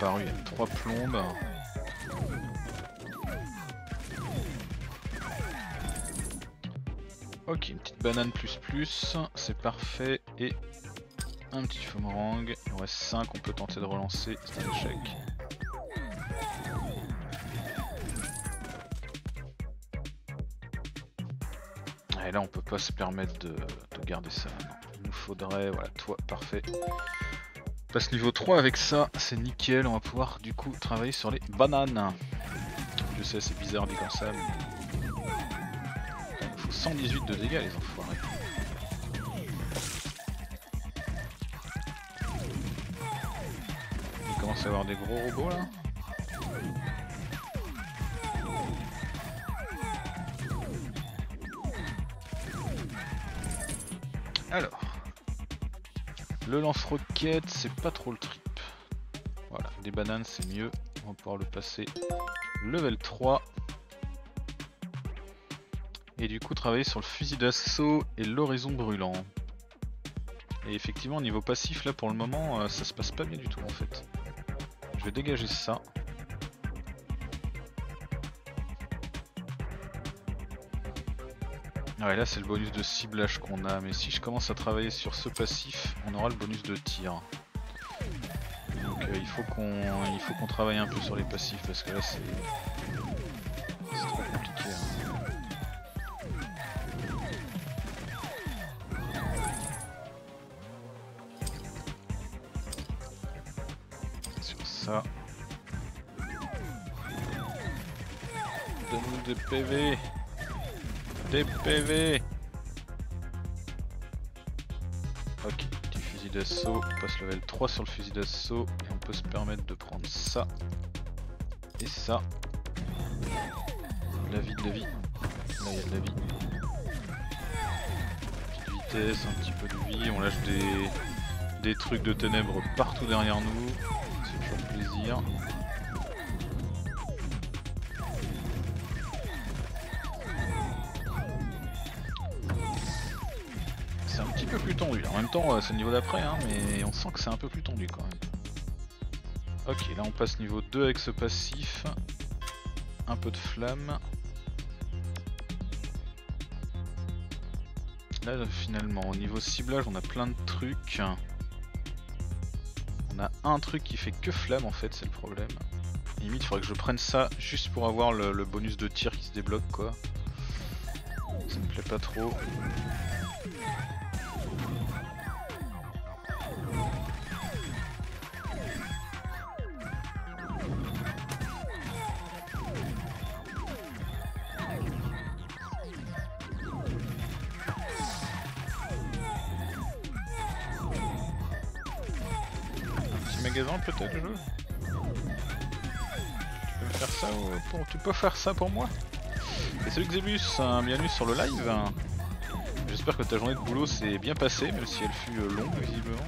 Y a trois plombes. Ok, une petite banane plus plus, c'est parfait. Et un petit fomerang. Il en reste 5, on peut tenter de relancer, c'est un échec. Et là on peut pas se permettre de, de garder ça. Il nous faudrait, voilà, toi, parfait. Passe niveau 3 avec ça, c'est nickel, on va pouvoir du coup travailler sur les bananes. Je sais c'est bizarre dit comme ça, mais... Il faut 118 de dégâts les enfoirés. Il commence à avoir des gros robots là le lance-roquette, c'est pas trop le trip. Voilà, des bananes, c'est mieux. On va pouvoir le passer level 3. Et du coup, travailler sur le fusil d'assaut et l'horizon brûlant. Et effectivement, au niveau passif, là pour le moment, euh, ça se passe pas bien du tout en fait. Je vais dégager ça. Ouais, là c'est le bonus de ciblage qu'on a, mais si je commence à travailler sur ce passif, on aura le bonus de tir. Donc euh, il faut qu'on travaille un peu sur les passifs parce que là c'est c'est trop compliqué. hein. Sur ça. Donne-nous des PV. Des PV Ok, petit fusil d'assaut, on passe level 3 sur le fusil d'assaut et on peut se permettre de prendre ça et ça. La vie, de la vie. Là il y a de la vie. Petite vitesse, un petit peu de vie, on lâche des, des trucs de ténèbres partout derrière nous. C'est toujours plaisir. Euh, niveau d'après, hein, mais on sent que c'est un peu plus tendu quand même. Ok, là on passe niveau 2 avec ce passif. Un peu de flamme. Là finalement, au niveau ciblage, on a plein de trucs. On a un truc qui fait que flamme en fait, c'est le problème. Limite, il faudrait que je prenne ça juste pour avoir le bonus de tir qui se débloque quoi. Ça me plaît pas trop. Faire ça pour moi Et salut Xebus, bienvenue sur le live. J'espère que ta journée de boulot s'est bien passée, même si elle fut euh, longue visiblement.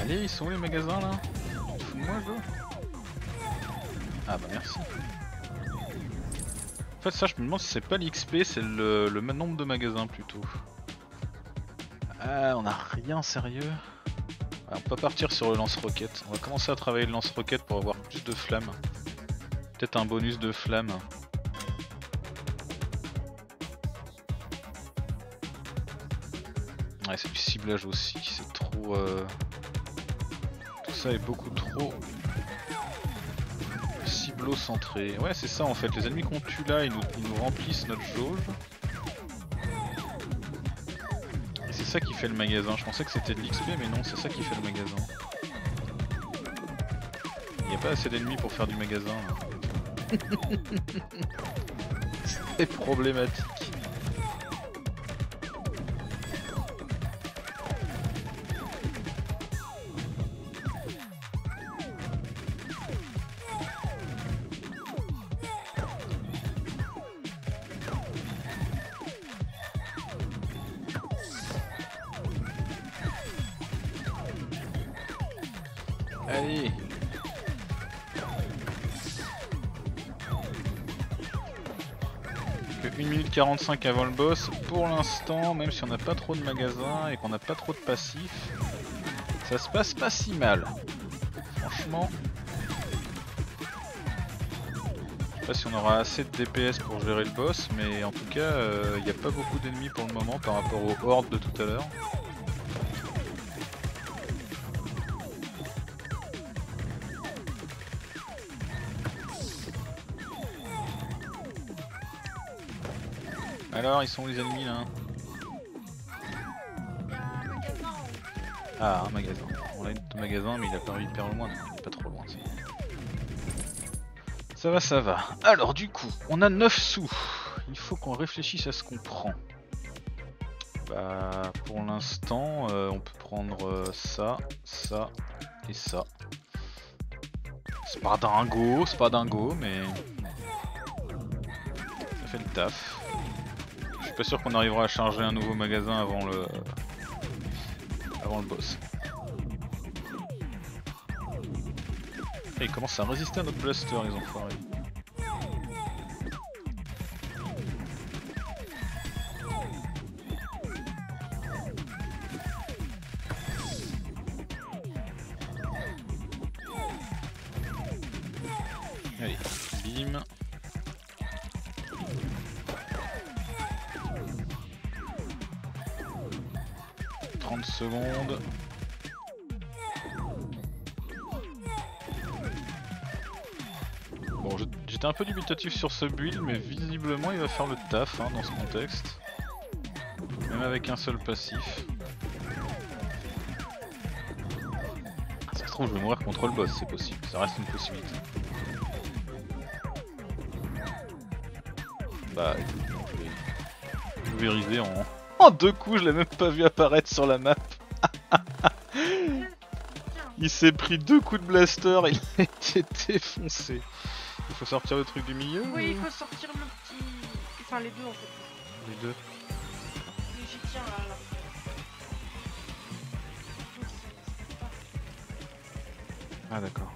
Allez, ils sont où les magasins là? Fous moi, je Ah bah merci. En fait, ça, je me demande si c'est pas l'XP, c'est le, nombre de magasins plutôt. Ah, on a rien sérieux. On peut partir sur le lance-roquette. On va commencer à travailler le lance-roquette pour avoir plus de flammes. Peut-être un bonus de flammes. C'est du ciblage aussi, c'est trop... euh, Tout ça est beaucoup trop ciblo-centré. Ouais, c'est ça en fait, les ennemis qu'on tue là, ils nous remplissent notre jauge. Fait le magasin. Je pensais que c'était de l'XP, mais non, c'est ça qui fait le magasin. Il n'y a pas assez d'ennemis pour faire du magasin. hein. c'est problématique. 45 avant le boss, pour l'instant, même si on n'a pas trop de magasins et qu'on n'a pas trop de passifs, ça se passe pas si mal. Franchement. Je sais pas si on aura assez de DPS pour gérer le boss, mais en tout cas, il n'y a pas beaucoup d'ennemis pour le moment par rapport aux hordes de tout à l'heure. Ils sont où les ennemis là haut. Ah, un magasin. On a un magasin, mais il a paru hyper loin, donc il est pas trop loin. Ça va, ça va. Alors, du coup, on a 9 sous. Il faut qu'on réfléchisse à ce qu'on prend. Bah, pour l'instant, euh, on peut prendre euh, ça, ça et ça. C'est pas dingo, c'est pas dingo, mais. Ça fait le taf. Suis pas sûr qu'on arrivera à charger un nouveau magasin avant le. avant le boss. Et ils commencent à résister à notre blaster, les enfoirés. Allez, bim. « Bon, je- j'étais un peu dubitatif sur ce build, mais visiblement il va faire le taf hein, dans ce contexte. Même avec un seul passif. Ça se trouve, je vais mourir contre le boss, c'est possible. Ça reste une possibilité. Bah, je vais pulvériser en... en deux coups, je l'ai même pas vu apparaître sur la map. Il s'est pris deux coups de blaster, il a été défoncé. Il faut sortir le truc du milieu oui, il faut sortir le petit. Enfin, les deux en fait. Les deux. Mais J'y tiens là. Ah d'accord.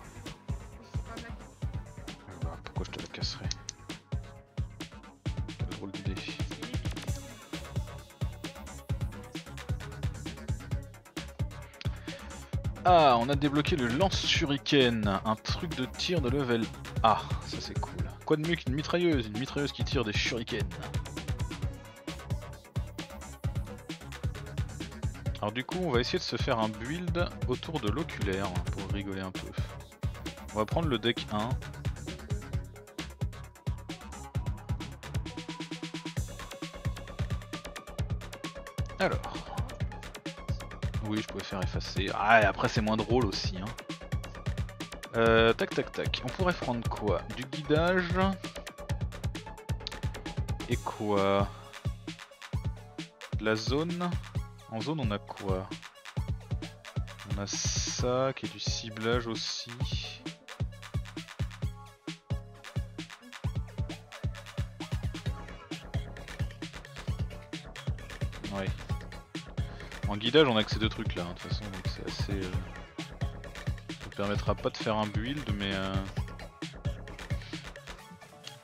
A débloqué le lance-shuriken, un truc de tir de level A. Ça c'est cool. Quoi de mieux qu'une mitrailleuse? Une mitrailleuse qui tire des shurikens. Alors du coup, on va essayer de se faire un build autour de l'oculaire pour rigoler un peu. On va prendre le deck 1. Alors. Oui, je pouvais faire effacer. Ah, et après c'est moins drôle aussi. Hein. Euh, tac tac tac. On pourrait prendre quoi? Du guidage. Et quoi? La zone. En zone, on a quoi? On a ça qui est du ciblage aussi. En guidage, on a que ces deux trucs là, hein, de toute façon, donc c'est assez. euh, Ça nous permettra pas de faire un build, mais. euh,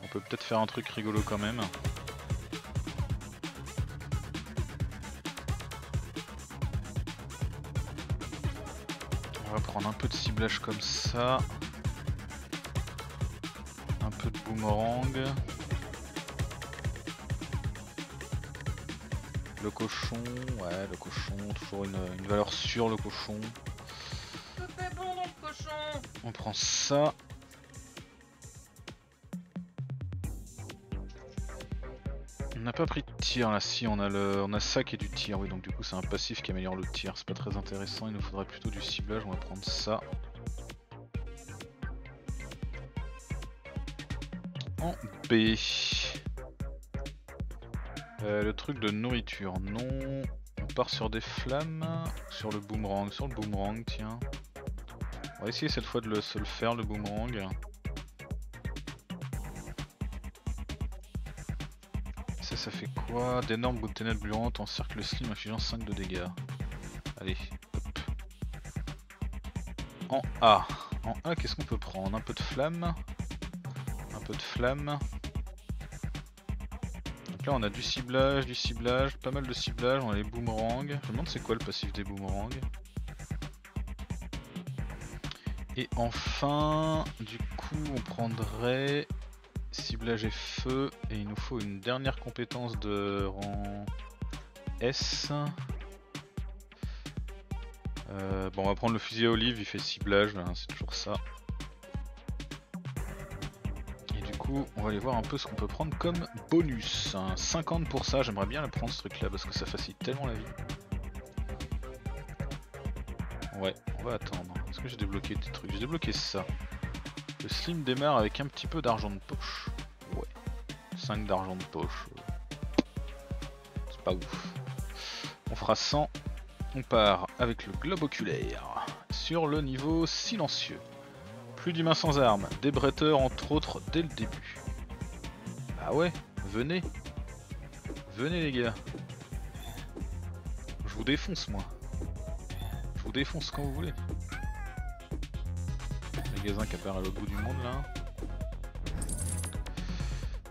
On peut peut-être faire un truc rigolo quand même. On va prendre un peu de ciblage comme ça. Un peu de boomerang. Le cochon, ouais, le cochon, toujours une, une valeur sûre, le cochon. Bon dans le cochon On prend ça. On n'a pas pris de tir là, si on a le, on a ça qui est du tir, oui donc du coup c'est un passif qui améliore le tir, c'est pas très intéressant, il nous faudrait plutôt du ciblage, on va prendre ça. En B. Euh, le truc de nourriture, non. On part sur des flammes, sur le boomerang, sur le boomerang tiens. On va essayer cette fois de le, se le faire le boomerang. Ça, ça fait quoi? D'énormes de ténèbres gluantes en cercle slim infligeant 5 de dégâts. Allez, hop. En A. En A, qu'est-ce qu'on peut prendre? Un peu de flamme. Un peu de flamme. Là, on a du ciblage, du ciblage, pas mal de ciblage, on a les boomerangs. Je me demande c'est quoi le passif des boomerangs? Et enfin, du coup, on prendrait ciblage et feu, et il nous faut une dernière compétence de rang S. Euh, bon, on va prendre le fusil à olive, il fait ciblage, hein, c'est toujours ça. On va aller voir un peu ce qu'on peut prendre comme bonus. Un 50 pour ça, j'aimerais bien le prendre ce truc là parce que ça facilite tellement la vie. Ouais, on va attendre. Est-ce que j'ai débloqué des trucs? J'ai débloqué ça. Le slim démarre avec un petit peu d'argent de poche. Ouais. 5 d'argent de poche. C'est pas ouf. On fera 100. On part avec le globe oculaire. Sur le niveau silencieux. Plus d'humains sans armes. Des bretteurs entre autres dès le début. Bah ouais, venez. Venez les gars. Je vous défonce moi. Je vous défonce quand vous voulez. Magasin qui apparaît à l'autre bout du monde là.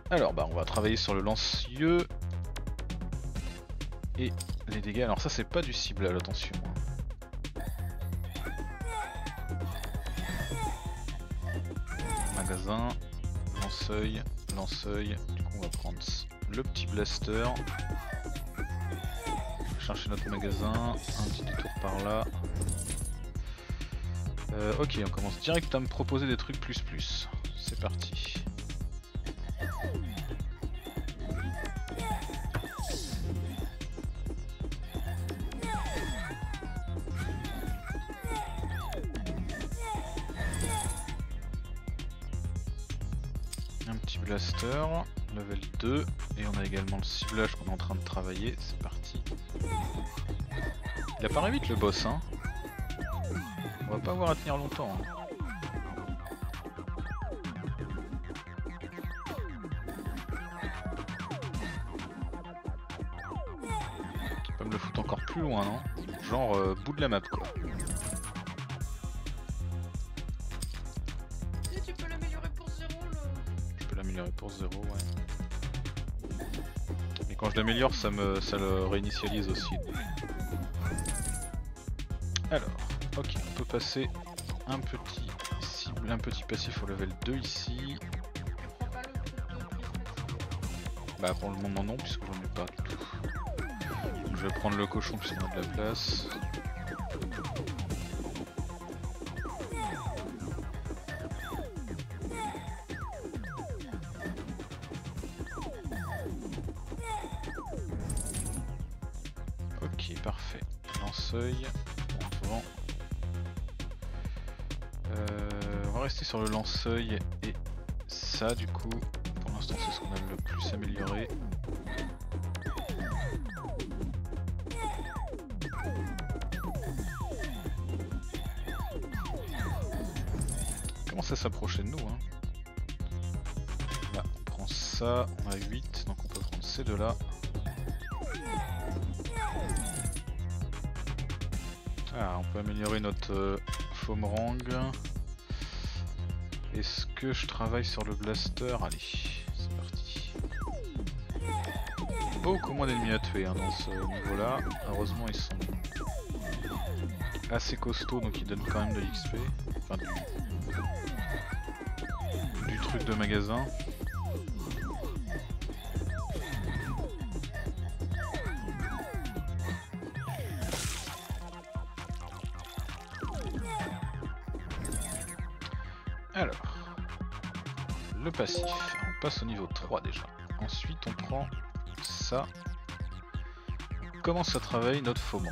Alors bah on va travailler sur le lance-yeux. Et les dégâts. Alors ça c'est pas du ciblage, attention. Magasin, lance-œil, lance-œil. Du coup on va prendre le petit blaster. Chercher notre magasin, un petit détour par là. Euh, ok, on commence direct à me proposer des trucs plus plus. C'est parti. Level 2, et on a également le ciblage qu'on est en train de travailler, c'est parti. Il apparaît vite le boss hein on va pas avoir à tenir longtemps. hein. Me le foutre encore plus loin, non? Genre euh, bout de la map quoi. 0, ouais. Et quand je l'améliore, ça me ça le réinitialise aussi. Alors, ok, on peut passer un petit cible, un petit passif au level 2 ici. Bah pour le moment non puisque j'en ai pas tout. Donc, je vais prendre le cochon puisqu'on a de la place. et ça du coup pour l'instant c'est ce qu'on a le plus amélioré. Comment ça s'approcher de nous hein là on prend ça on a 8 donc on peut prendre ces deux là ah, on peut améliorer notre euh, fomerang est-ce que je travaille sur le blaster? Allez, c'est parti. Beaucoup moins d'ennemis à tuer hein, dans ce niveau là. Heureusement ils sont assez costauds donc ils donnent quand même de l'XP. Enfin du truc de magasin. Alors, le passif, on passe au niveau 3 déjà. Ensuite on prend ça. On commence à travailler notre foment.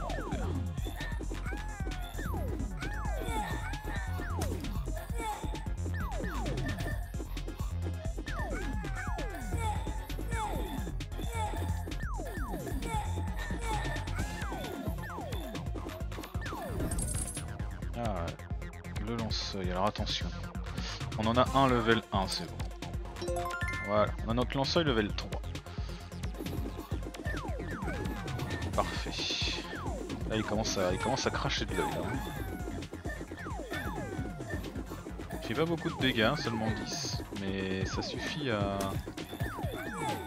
Ah, le lance-œil, alors attention. On en a un level 1, c'est bon. Voilà, on a notre lance-œil level 3. Parfait. Là il commence à, il commence à cracher de l'œil. Il fait pas beaucoup de dégâts, hein, seulement 10. Mais ça suffit à,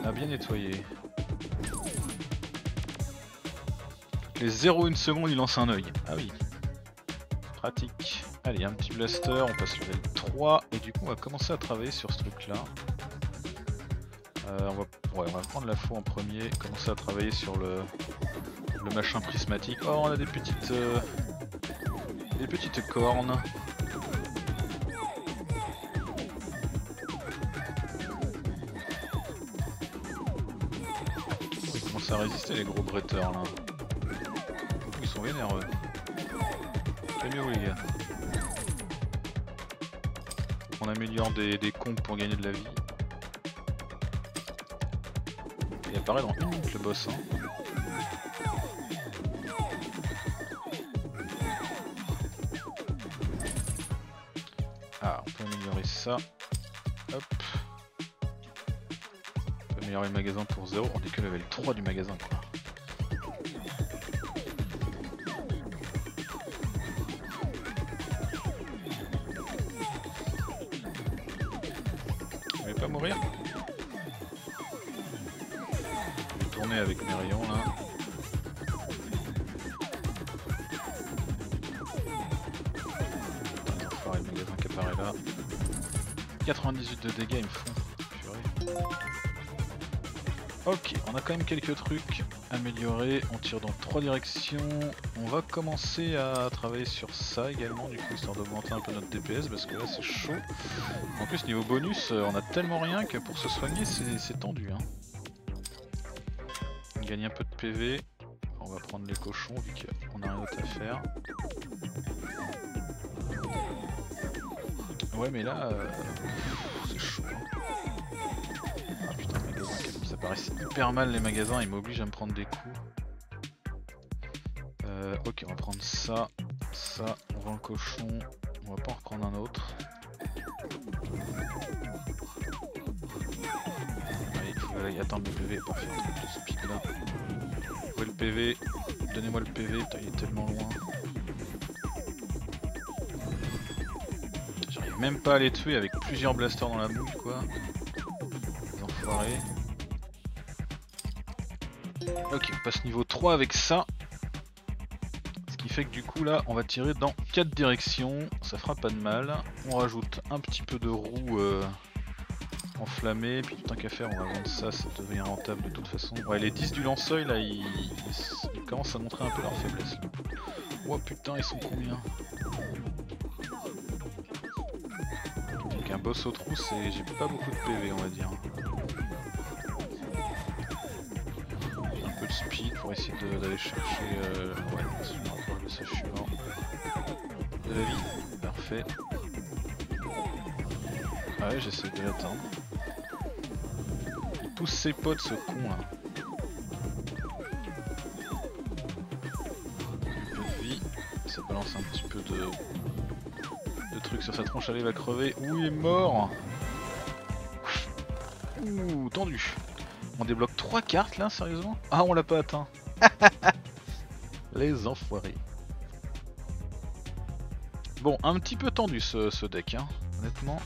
à bien nettoyer. Les 0,1 secondes il lance un œil. Ah oui. Pratique. Allez, un petit blaster, on passe level 3 et du coup on va commencer à travailler sur ce truc là. Euh, on, va, ouais, on va prendre la faux en premier, commencer à travailler sur le, machin prismatique. Oh on a des petites euh, des petites cornes. Ils commencent à résister les gros bretteurs là. Des, des comptes pour gagner de la vie. Il apparaît dans une le boss. Hein. Ah, on peut améliorer ça. Hop. On peut améliorer le magasin pour 0. On est que level 3 du magasin quoi. Mourir Je vais tourner avec mes rayons là. Putain, enfoirés, le magasin qui apparaît là. 98 de dégâts, ils me font. Purée. Ok, on a quand même quelques trucs améliorés. On tire dans trois directions. On va commencer à travailler sur ça également, du coup, histoire d'augmenter un peu notre DPS parce que là c'est chaud. En plus, niveau bonus, euh, on a tellement rien que pour se soigner, c'est c'est tendu. Hein. On gagne un peu de PV. On va prendre les cochons vu qu'on a rien d'autre à faire. Ouais, mais là, euh, c'est chaud. hein. Ça paraît hyper mal les magasins, ils m'obligent à me prendre des coups. Euh, ok, on va prendre ça, ça, on vend le cochon, on va pas en reprendre un autre. Allez, attendre le PV, parfait, ce speed là. Où est le PV Donnez-moi le PV, putain, il est tellement loin. J'arrive même pas à les tuer avec plusieurs blasters dans la bouche quoi. Les enfoirés. Ok, on passe niveau 3 avec ça. Ce qui fait que du coup là, on va tirer dans 4 directions. Ça fera pas de mal. On rajoute un petit peu de roue euh, enflammée. Puis tant qu'à faire, on va vendre ça. Ça devient rentable de toute façon. Ouais, les 10 du lance-œil là, ils, commencent à montrer un peu leur faiblesse. Oh putain, ils sont combien? Donc un boss au trou, c'est j'ai pas beaucoup de PV on va dire. Speed pour essayer d'aller chercher euh, ouais, le passage suivant. De la vie, parfait. Ah ouais j'essaie de l'attendre. Il pousse ses potes ce con là. Peu de vie, ça balance un petit peu de, de truc sur sa tronche, allez, il va crever. Ouh, il est mort Ouh, tendu. On débloque trois cartes là, sérieusement? Ah, on l'a pas atteint. Les enfoirés. Bon, un petit peu tendu ce, ce deck, hein. honnêtement.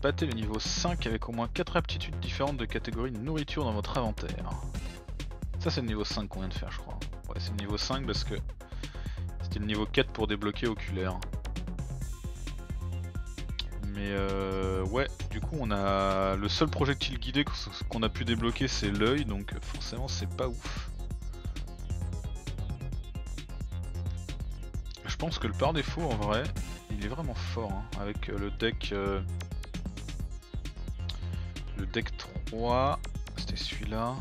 Battez le niveau 5 avec au moins 4 aptitudes différentes de catégorie de nourriture dans votre inventaire. Ça c'est le niveau 5 qu'on vient de faire je crois. Ouais c'est le niveau 5 parce que c'était le niveau 4 pour débloquer oculaire. Mais euh, ouais, on a le seul projectile guidé qu'on a pu débloquer c'est l'œil donc forcément c'est pas ouf. Je pense que le par défaut en vrai il est vraiment fort hein, avec euh, le deck euh, le deck 3 c'était celui-là.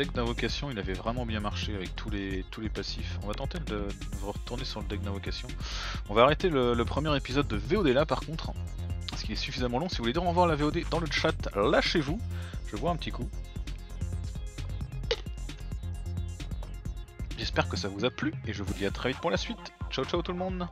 Deck d'invocation il avait vraiment bien marché avec tous les, tous les passifs. On va tenter de, retourner sur le deck d'invocation. On va arrêter le, premier épisode de VOD là par contre. Parce qu'il est suffisamment long. Si vous voulez dire revoir la VOD dans le chat, lâchez-vous. Je vois un petit coup. J'espère que ça vous a plu et je vous dis à très vite pour la suite. Ciao ciao tout le monde